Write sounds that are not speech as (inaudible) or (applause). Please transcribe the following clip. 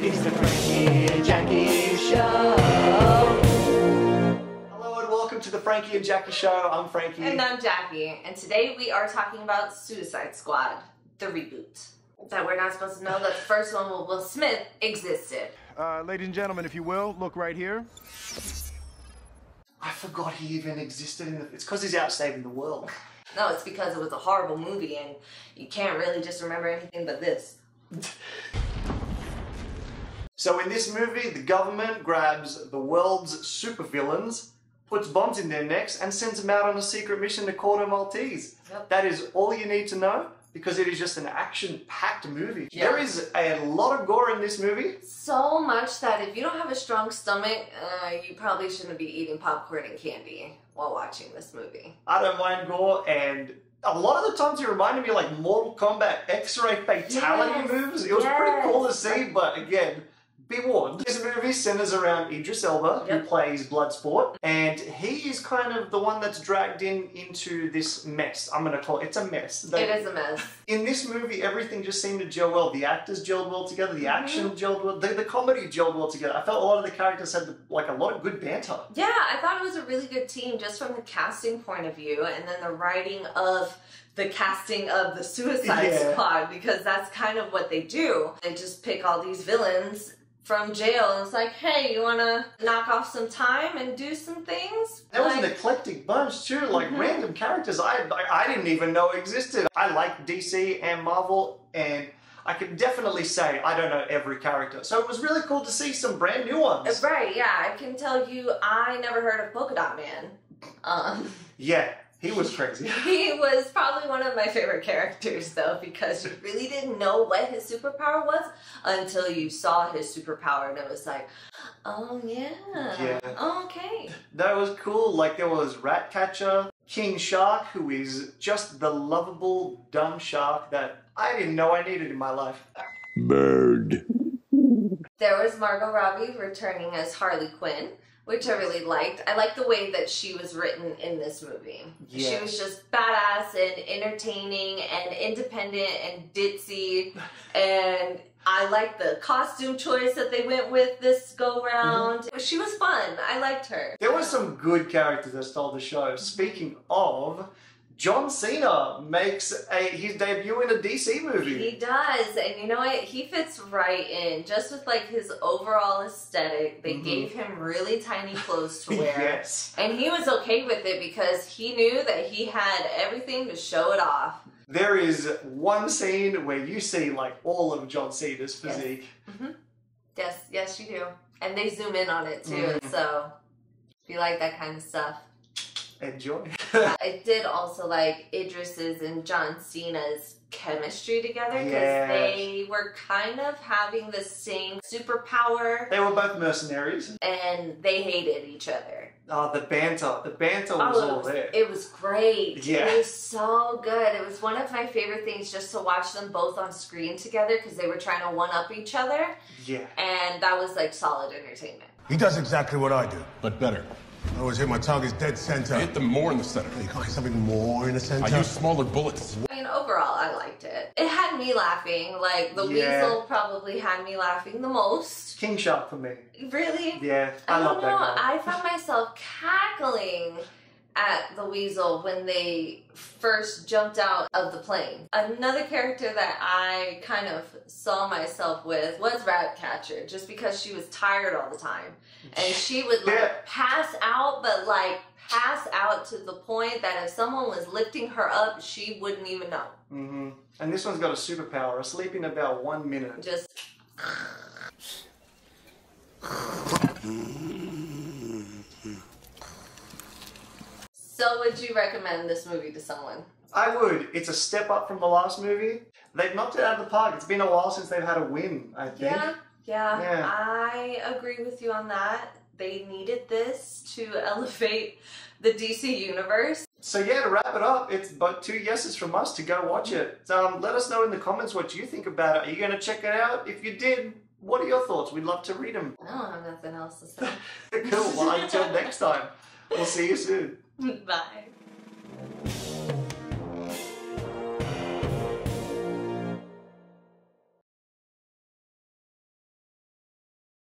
It's the Frankie and Jackie Show. Hello and welcome to the Frankie and Jackie Show. I'm Frankie. And I'm Jackie, and today we are talking about Suicide Squad, the reboot. That we're not supposed to know that the first one with Will Smith existed. Uh, ladies and gentlemen, if you will, look right here. I forgot he even existed in the. It's because he's out saving the world. (laughs) No, it's because it was a horrible movie, and you can't really just remember anything but this. (laughs) So in this movie, the government grabs the world's supervillains, puts bombs in their necks, and sends them out on a secret mission to Corto Maltese. Yep. That is all you need to know because it is just an action-packed movie. Yeah. There is a lot of gore in this movie. So much that if you don't have a strong stomach, uh, you probably shouldn't be eating popcorn and candy while watching this movie. I don't mind gore, and a lot of the times it reminded me of like Mortal Kombat X-ray fatality Yes, moves. It was pretty cool to see, but again, be warned. This movie centers around Idris Elba, who Yep. plays Bloodsport, and he is kind of the one that's dragged in into this mess. I'm gonna call it. It's a mess. They- It is a mess. in this movie, everything just seemed to gel well. The actors gelled well together. Mm-hmm. The action gelled well. The, the comedy gelled well together. I felt a lot of the characters had like a lot of good banter. Yeah, I thought it was a really good team just from the casting point of view and then the writing of the casting of the Suicide Yeah. Squad because that's kind of what they do. They just pick all these villains from jail and it's like, hey, you wanna knock off some time and do some things? That was an eclectic bunch too, like Mhm. random characters I, I I didn't even know existed. I like DC and Marvel, and I can definitely say I don't know every character. So it was really cool to see some brand new ones. Right, yeah, I can tell you I never heard of Polka Dot Man. Um, Yeah, he was crazy. (laughs) he was probably one of my favorite characters though because you really didn't know what his superpower was until you saw his superpower and it was like, oh yeah, Yeah. okay. that was cool. Like there was Ratcatcher, King Shark, who is just the lovable dumb shark that I didn't know I needed in my life. Bird. There was Margot Robbie returning as Harley Quinn, which I really liked. I liked the way that she was written in this movie. She was just badass and entertaining and independent and ditzy. (laughs) and I liked the costume choice that they went with this go round. Mm-hmm. She was fun. I liked her. There were some good characters that stole the show. Speaking of, John Cena makes a his debut in a DC movie. He does, and you know what? He fits right in just with like his overall aesthetic. They Mhm. gave him really tiny clothes to (laughs) wear. yes. And he was okay with it because he knew that he had everything to show it off. There is one scene where you see like all of John Cena's Yes. physique. Yes, yes, you do. And they zoom in on it too. Mhm. So if you like that kind of stuff. Enjoy. (laughs) I did also like Idris's and John Cena's chemistry together because Yes. they were kind of having the same superpower they were both mercenaries. and they hated each other. Oh, the banter. The banter was Oh, it all was, there. it was great. Yeah. It was so good. It was one of my favorite things just to watch them both on screen together because they were trying to one up each other. yeah. And that was like solid entertainment. He does exactly what I do. but better. I always hit my targets dead center. Hit them more in the center. You can't hit something more in the center. I use smaller bullets. I mean, overall, I liked it. It had me laughing. Like, the Yeah. weasel probably had me laughing the most. King Shark for me. Really? Yeah, I, I, love don't that guy. I found myself cackling at the weasel when they first jumped out of the plane. Another character that I kind of saw myself with was Ratcatcher, just because she was tired all the time. And she would like Yeah. pass out, but like pass out to the point that if someone was lifting her up, she wouldn't even know. hmm And this one's got a superpower. I sleep in about one minute. Just (laughs) So would you recommend this movie to someone? I would. It's a step up from the last movie. They've knocked it out of the park. It's been a while since they've had a win, I think. Yeah, yeah, Yeah. I agree with you on that. They needed this to (laughs) elevate the DC universe. So yeah, to wrap it up, it's but two yeses from us to go watch it. Um, let us know in the comments what you think about it. Are you going to check it out? If you did, what are your thoughts? We'd love to read them. I don't have nothing else to say. (laughs) cool. Well, until next time, we'll see you soon. (laughs) Bye.